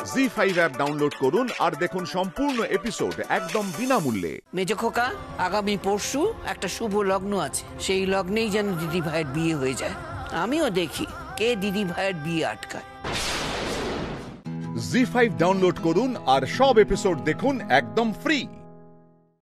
জি five app download করুন আর দেখুন সম্পূর্ণ এপিসোড একদম বিনামূল্যে। মেজ খোকা আগামী পরশু একটা শুভ লগ্ন আছে। সেই লগ্নেই যেন দিদি ভাইয়ের বিয়ে হয়ে যায়। আমিও দেখি কে দিদি ভাইয়ের বিয়ে আটকায়। জি ফাইভ ডাউনলোড করুন আর সব এপিসোড দেখুন একদম ফ্রি